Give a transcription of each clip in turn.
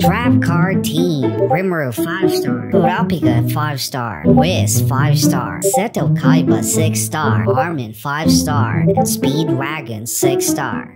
Trap Card Team, Rimuru 5 star, Kurapika 5 star, Whis 5 star, Seto Kaiba 6 star, Armin 5 star, and Speed Wagon 6 star.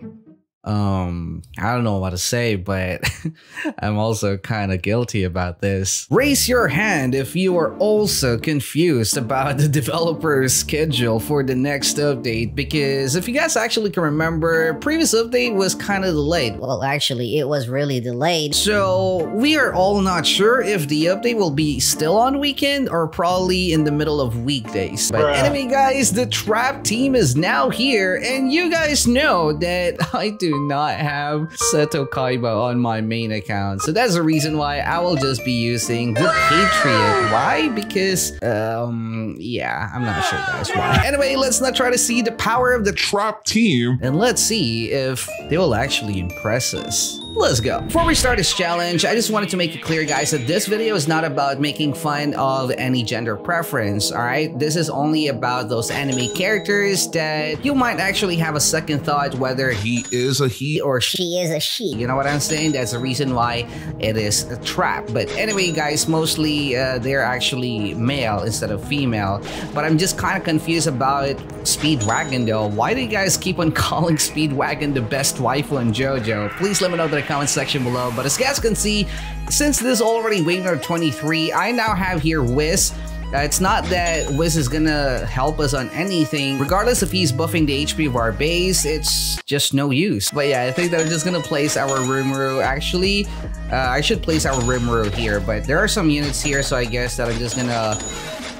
Um, I don't know what to say, but I'm also kind of guilty about this. Raise your hand if you are also confused about the developer's schedule for the next update, because if you guys actually can remember, previous update was kind of delayed. Well, actually, it was really delayed. So we are all not sure if the update will be still on weekend or probably in the middle of weekdays. But Bruh. anyway, guys, the trap team is now here, and you guys know that I do not have Seto Kaiba on my main account. So that's the reason why I will just be using the Patriot. Why? Because, um, yeah, I'm not sure, guys, why. Anyway, let's not try to see the power of the Trap team. and let's see if they will actually impress us. Let's go. Before we start this challenge, I just wanted to make it clear, guys, that this video is not about making fun of any gender preference, alright? This is only about those anime characters that you might actually have a second thought whether he is a he. or she is a she. you know what I'm saying? That's the reason why it is a trap. But anyway, guys, mostly uh, they're actually male instead of female. But I'm just kind of confused about Speedwagon though. Why do you guys keep on calling Speedwagon the best waifu in JoJo? Please let me know in the comment section below. But as you guys can see, since this is already Wagner 23, I now have here Whis. Uh, it's not that Whis is gonna help us on anything. Regardless if he's buffing the HP of our base, it's just no use. But yeah, I think that I'm just gonna place our Rimuru. Actually, uh, I should place our Rimuru here, but there are some units here, so I guess that I'm just gonna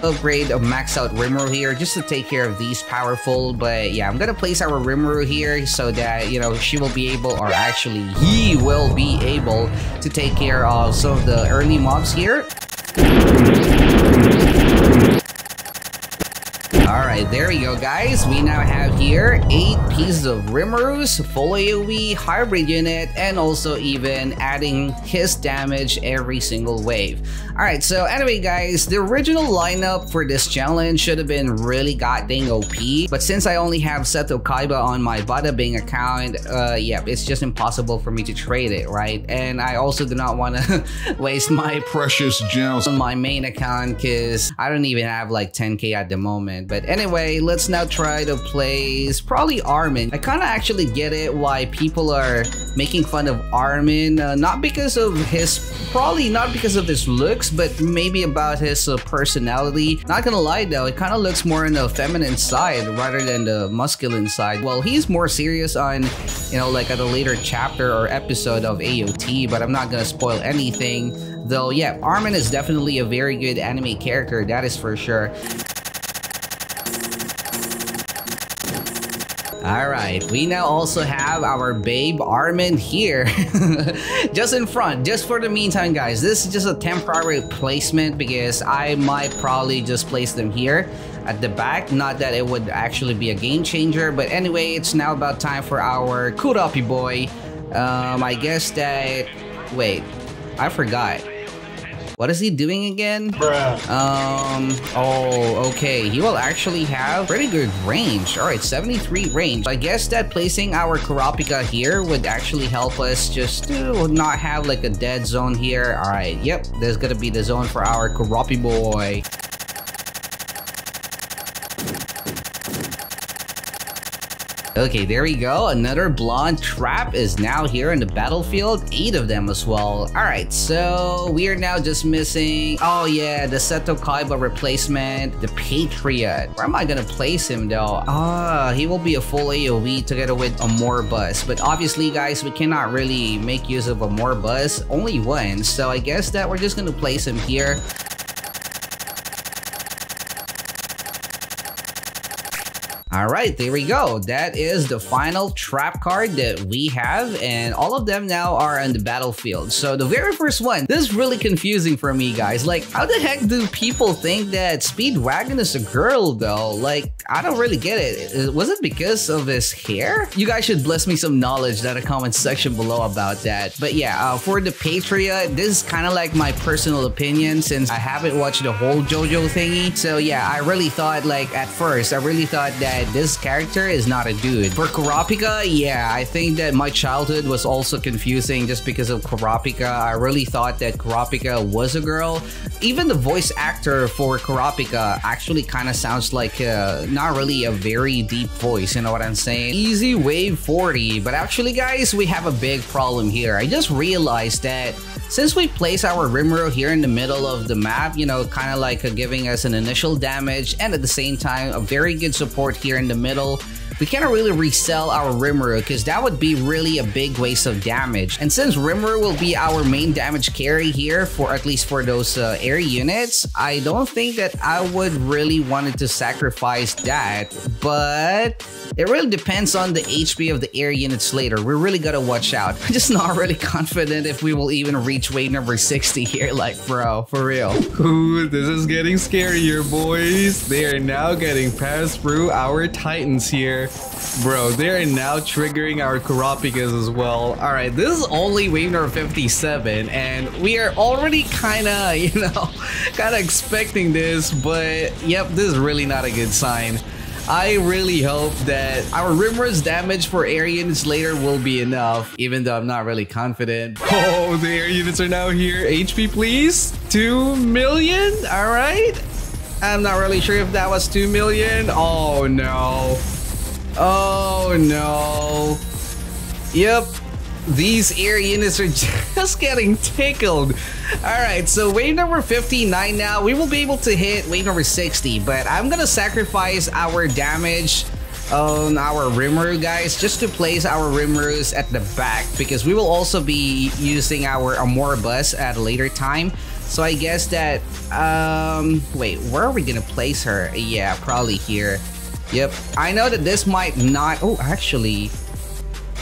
upgrade a max out Rimuru here just to take care of these powerful. But yeah, I'm gonna place our Rimuru here so that, you know, she will be able, or actually he will be able to take care of some of the early mobs here. Alright, there you go guys. We now have here 8 pieces of Rimurus, full AoE, hybrid unit, and also even adding his damage every single wave. Alright, so anyway guys, the original lineup for this challenge should have been really goddamn OP, but since I only have Seto Kaiba on my Bada Bing account, uh, yeah, it's just impossible for me to trade it, right? And I also do not want to waste my Precious gems. on my main account because I don't even have like 10k at the moment. But anyway, let's now try to place probably Armin. I kind of actually get it why people are making fun of Armin, uh, not because of his, probably not because of his looks, but maybe about his uh, personality. Not gonna lie though, it kind of looks more on the feminine side rather than the masculine side. Well, he's more serious on, you know, like at a later chapter or episode of AOT, but I'm not gonna spoil anything. Though, yeah, Armin is definitely a very good anime character, that is for sure. Alright, we now also have our babe Armin here. just in front, just for the meantime, guys. This is just a temporary placement because I might probably just place them here at the back. Not that it would actually be a game changer, but anyway, it's now about time for our Kurapi boy. Um, I guess that... Wait, I forgot. What is he doing again? Bruh. Um, oh, okay. He will actually have pretty good range. All right, 73 range. I guess that placing our Kurapika here would actually help us just to not have like a dead zone here. All right, yep. There's gonna be the zone for our Kurapi boy. Okay, there we go. Another blonde trap is now here in the battlefield. Eight of them as well. Alright, so we are now just missing... Oh yeah, the Seto Kaiba replacement, the Patriot. Where am I gonna place him though? Ah, he will be a full AoE together with a Morbus. But obviously, guys, we cannot really make use of a Morbus. Only one. So I guess that we're just gonna place him here. All right, there we go. That is the final trap card that we have, and all of them now are on the battlefield. So the very first one, this is really confusing for me, guys. Like, how the heck do people think that Speedwagon is a girl, though? Like, I don't really get it. Was it because of his hair? You guys should bless me some knowledge in the comment section below about that. But yeah, uh, for the Patriot, this is kind of like my personal opinion since I haven't watched the whole JoJo thingy. So yeah, I really thought like at first, I really thought that this character is not a dude. For Kurapika, yeah, I think that my childhood was also confusing just because of Kurapika. I really thought that Kurapika was a girl. Even the voice actor for Kurapika actually kind of sounds like uh, not really a very deep voice, you know what I'm saying? Easy wave 40, but actually guys, we have a big problem here. I just realized that since we place our Rimuru here in the middle of the map, you know, kind of like giving us an initial damage and at the same time a very good support here in the middle, we can't really resell our Rimuru because that would be really a big waste of damage. And since Rimuru will be our main damage carry here for at least for those uh, air units, I don't think that I would really wanted to sacrifice that, but it really depends on the HP of the air units later. We really gotta watch out. I'm just not really confident if we will even reach wave number 60 here. Like, bro, for real. Ooh, this is getting scarier, boys. They are now getting passed through our Titans here. Bro, they are now triggering our Kurapikas as well. All right, this is only wave number 57, and we are already kind of, you know, kind of expecting this, but yep, this is really not a good sign. I really hope that our Rimuru's damage for air units later will be enough, even though I'm not really confident. Oh, the air units are now here. HP, please. 2 million? All right. I'm not really sure if that was 2 million. Oh, no. Oh, no. Yep, these air units are just getting tickled. Alright, so wave number 59 now. We will be able to hit wave number 60, but I'm gonna sacrifice our damage on our Rimuru guys just to place our Rimurus at the back because we will also be using our Amorabus at a later time. So I guess that, um, wait, where are we gonna place her? Yeah, probably here. Yep, I know that this might not, oh, actually,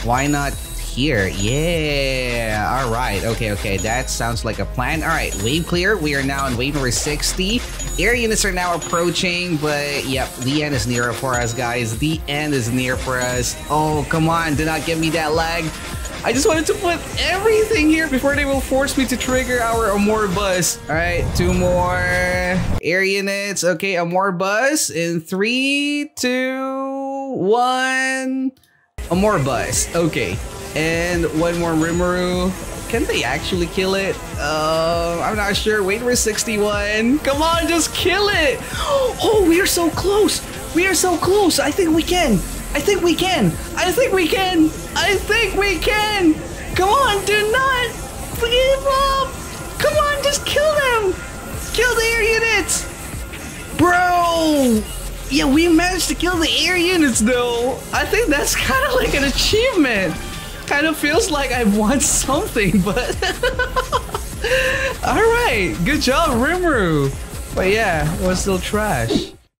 why not here. Yeah. All right. Okay. Okay. That sounds like a plan. All right. Wave clear. We are now in wave number 60. Air units are now approaching, but yep, the end is near for us, guys. The end is near for us. Oh, come on. Do not give me that lag. I just wanted to put everything here before they will force me to trigger our Amorabus. All right, two more air units. Okay, Amorabus in three, two, one. Amorabus. Okay, and one more Rimuru. Can they actually kill it? Uh, I'm not sure. Wait for 61. Come on, just kill it. Oh, we are so close. We are so close. I think we can. I think we can. I think we can. I think we can. Come on, do not give up. Come on, just kill them. Kill the air units. Bro. Yeah, we managed to kill the air units though. I think that's kind of like an achievement kind of feels like I've won something, but... Alright, good job, Rimuru! But yeah, was still trash.